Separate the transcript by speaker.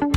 Speaker 1: Yeah.